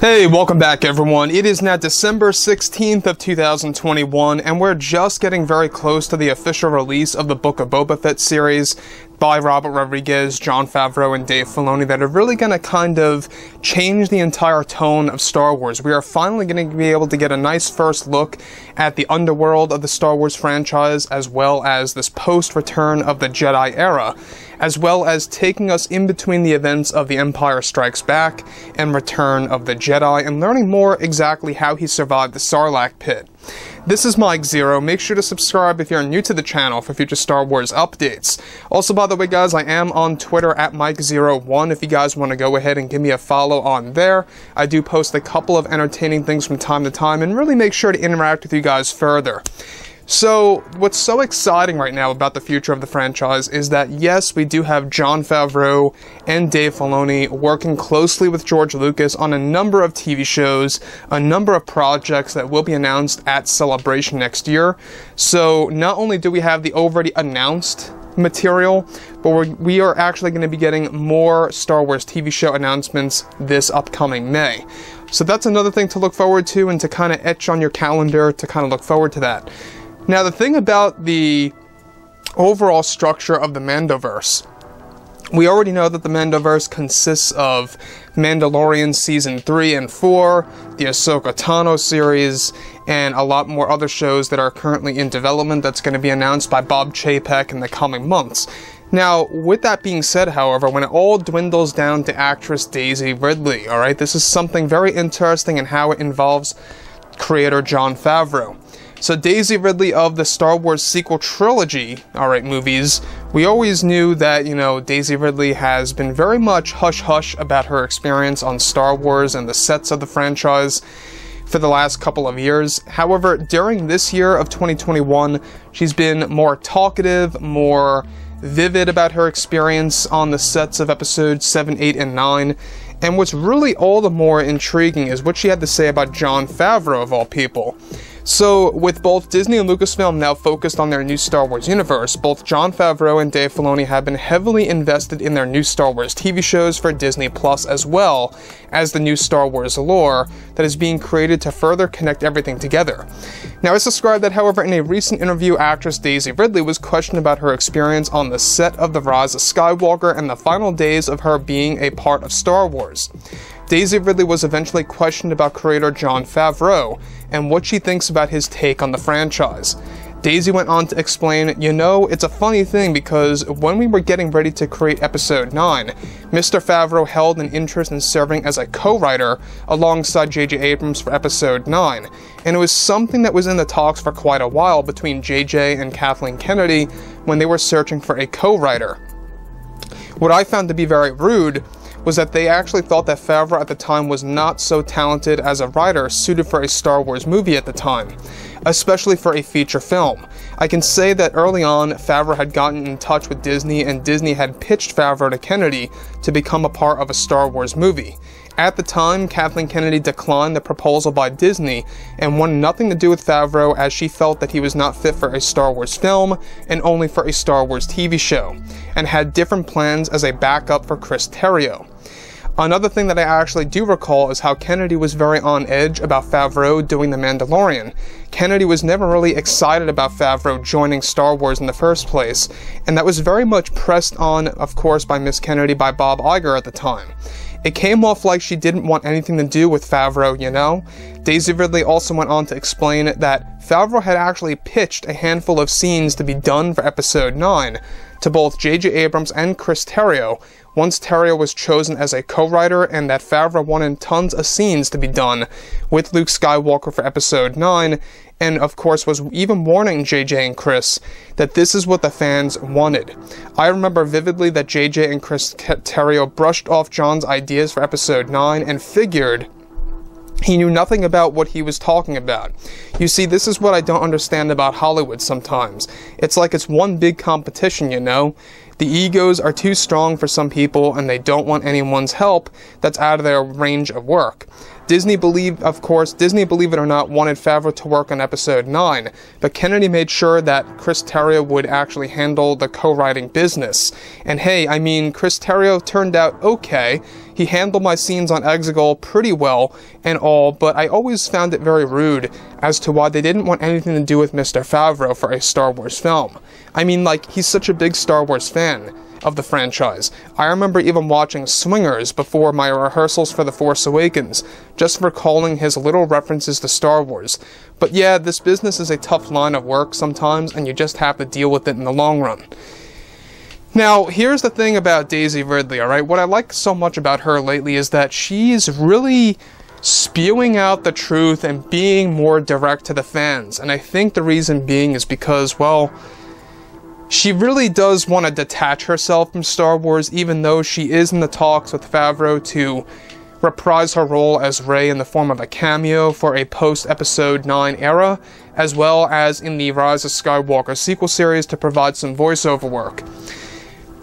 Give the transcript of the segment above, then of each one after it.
Hey, welcome back everyone. It is now December 16th of 2021 and we're just getting very close to the official release of the Book of Boba Fett series by Robert Rodriguez, Jon Favreau, and Dave Filoni that are really going to kind of change the entire tone of Star Wars. We are finally going to be able to get a nice first look at the underworld of the Star Wars franchise as well as this post-return of the Jedi era as well as taking us in between the events of The Empire Strikes Back and Return of the Jedi and learning more exactly how he survived the Sarlacc pit. This is Mike Zeroh. Make sure to subscribe if you're new to the channel for future Star Wars updates. Also, by the way, guys, I am on Twitter at Mike01 if you guys want to go ahead and give me a follow on there. I do post a couple of entertaining things from time to time and really make sure to interact with you guys further. So, what's so exciting right now about the future of the franchise is that yes, we do have Jon Favreau and Dave Filoni working closely with George Lucas on a number of TV shows, a number of projects that will be announced at Celebration next year. So, not only do we have the already announced material, but we're, we are actually going to be getting more Star Wars TV show announcements this upcoming May. So that's another thing to look forward to and to kind of etch on your calendar to kind of look forward to that. Now, the thing about the overall structure of the Mandoverse, we already know that the Mandoverse consists of Mandalorian Season 3 and 4, the Ahsoka Tano series, and a lot more other shows that are currently in development that's going to be announced by Bob Chapek in the coming months. Now, with that being said, however, when it all dwindles down to actress Daisy Ridley, alright, this is something very interesting in how it involves creator Jon Favreau. So Daisy Ridley of the Star Wars sequel trilogy, alright, movies, we always knew that, you know, Daisy Ridley has been very much hush-hush about her experience on Star Wars and the sets of the franchise for the last couple of years. However, during this year of 2021, she's been more talkative, more vivid about her experience on the sets of episodes 7, 8, and 9. And what's really all the more intriguing is what she had to say about Jon Favreau, of all people. So, with both Disney and Lucasfilm now focused on their new Star Wars universe, both Jon Favreau and Dave Filoni have been heavily invested in their new Star Wars TV shows for Disney Plus as well as the new Star Wars lore that is being created to further connect everything together. Now, it's described that, however, in a recent interview, actress Daisy Ridley was questioned about her experience on the set of The Rise of Skywalker and the final days of her being a part of Star Wars. Daisy Ridley was eventually questioned about creator Jon Favreau and what she thinks about his take on the franchise. Daisy went on to explain, you know, it's a funny thing because when we were getting ready to create episode 9, Mr. Favreau held an interest in serving as a co-writer alongside J.J. Abrams for episode 9, and it was something that was in the talks for quite a while between J.J. and Kathleen Kennedy when they were searching for a co-writer. What I found to be very rude was that they actually thought that Favreau at the time was not so talented as a writer suited for a Star Wars movie at the time, especially for a feature film. I can say that early on, Favreau had gotten in touch with Disney and Disney had pitched Favreau to Kennedy to become a part of a Star Wars movie. At the time, Kathleen Kennedy declined the proposal by Disney and wanted nothing to do with Favreau as she felt that he was not fit for a Star Wars film and only for a Star Wars TV show, and had different plans as a backup for Chris Terrio. Another thing that I actually do recall is how Kennedy was very on edge about Favreau doing The Mandalorian. Kennedy was never really excited about Favreau joining Star Wars in the first place, and that was very much pressed on, of course, by Miss Kennedy by Bob Iger at the time. It came off like she didn't want anything to do with Favreau, you know? Daisy Ridley also went on to explain that Favreau had actually pitched a handful of scenes to be done for episode 9 to both J.J. Abrams and Chris Terrio, once Terrio was chosen as a co-writer and that Favreau wanted tons of scenes to be done with Luke Skywalker for episode 9, and of course was even warning JJ and Chris that this is what the fans wanted. I remember vividly that JJ and Chris Terrio brushed off Jon's ideas for episode 9 and figured he knew nothing about what he was talking about. You see, this is what I don't understand about Hollywood sometimes. It's like it's one big competition, you know? The egos are too strong for some people and they don't want anyone's help that's out of their range of work. Disney believed, of course, Disney, believe it or not, wanted Favreau to work on episode 9, but Kennedy made sure that Chris Terrio would actually handle the co-writing business. And hey, I mean, Chris Terrio turned out okay. He handled my scenes on Exegol pretty well and all, but I always found it very rude as to why they didn't want anything to do with Mr. Favreau for a Star Wars film. I mean, like, he's such a big Star Wars fan of the franchise. I remember even watching Swingers before my rehearsals for The Force Awakens, just recalling his little references to Star Wars. But yeah, this business is a tough line of work sometimes, and you just have to deal with it in the long run. Now, here's the thing about Daisy Ridley, alright? What I like so much about her lately is that she's really spewing out the truth and being more direct to the fans. And I think the reason being is because, well, she really does want to detach herself from Star Wars, even though she is in the talks with Favreau to reprise her role as Rey in the form of a cameo for a post Episode 9 era, as well as in the Rise of Skywalker sequel series to provide some voiceover work.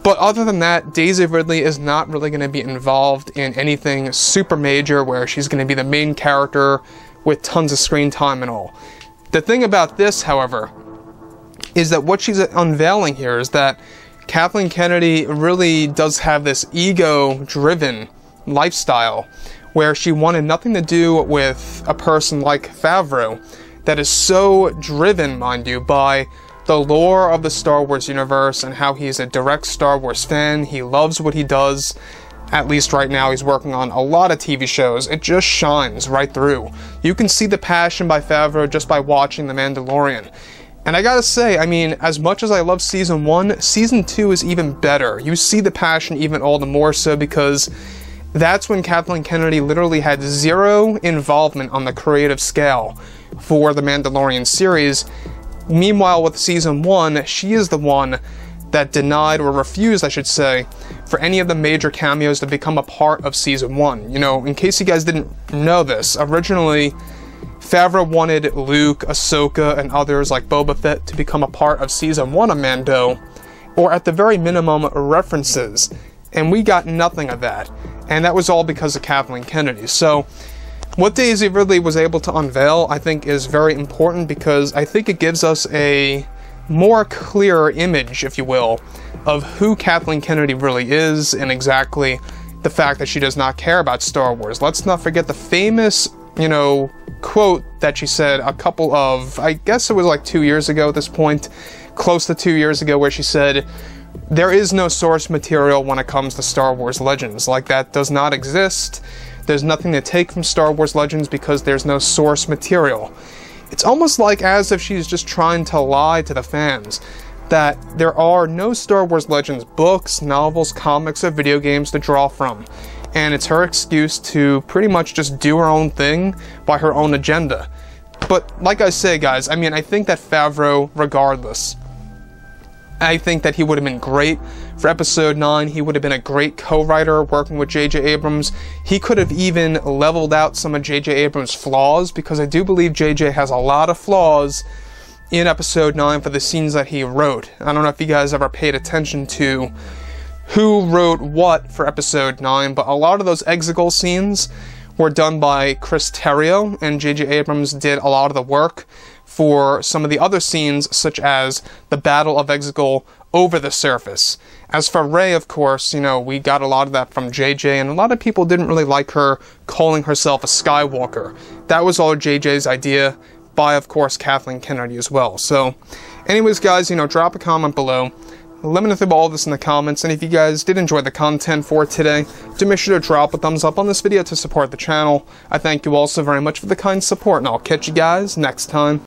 But other than that, Daisy Ridley is not really going to be involved in anything super major where she's going to be the main character with tons of screen time and all. The thing about this, however, is that what she's unveiling here is that Kathleen Kennedy really does have this ego driven lifestyle where she wanted nothing to do with a person like Favreau that is so driven, mind you, by the lore of the Star Wars universe and how he's a direct Star Wars fan. He loves what he does. At least right now, he's working on a lot of TV shows. It just shines right through. You can see the passion by Favreau just by watching The Mandalorian. And I gotta say, I mean, as much as I love season one, season two is even better. You see the passion even all the more so because that's when Kathleen Kennedy literally had zero involvement on the creative scale for the Mandalorian series. Meanwhile, with season one, she is the one that denied or refused, I should say, for any of the major cameos to become a part of season one. You know, in case you guys didn't know this, originally Favreau wanted Luke, Ahsoka, and others like Boba Fett to become a part of season 1 of Mando, or at the very minimum, references, and we got nothing of that. And that was all because of Kathleen Kennedy. So, what Daisy Ridley was able to unveil, I think, is very important because I think it gives us a more clear image, if you will, of who Kathleen Kennedy really is and exactly the fact that she does not care about Star Wars. Let's not forget the famous, you know, quote that she said a couple of, I guess it was like two years ago at this point, close to two years ago, where she said, There is no source material when it comes to Star Wars Legends. Like, that does not exist. There's nothing to take from Star Wars Legends because there's no source material. It's almost like as if she's just trying to lie to the fans that there are no Star Wars Legends books, novels, comics, or video games to draw from and it's her excuse to pretty much just do her own thing by her own agenda. But like I say, guys, I mean, I think that Favreau, regardless, I think that he would have been great for episode 9. He would have been a great co writer working with J.J. Abrams. He could have even leveled out some of J.J. Abrams' flaws because I do believe J.J. has a lot of flaws in episode 9 for the scenes that he wrote. I don't know if you guys ever paid attention to who wrote what for episode 9, but a lot of those Exegol scenes were done by Chris Terrio, and J.J. Abrams did a lot of the work for some of the other scenes, such as the Battle of Exegol over the surface. As for Rey, of course, you know, we got a lot of that from JJ, and a lot of people didn't really like her calling herself a Skywalker. That was all JJ's idea, by, of course, Kathleen Kennedy as well. So, anyways, guys, you know, drop a comment below. Let me know about all this in the comments, and if you guys did enjoy the content for today, do make sure to drop a thumbs up on this video to support the channel. I thank you all so very much for the kind support, and I'll catch you guys next time.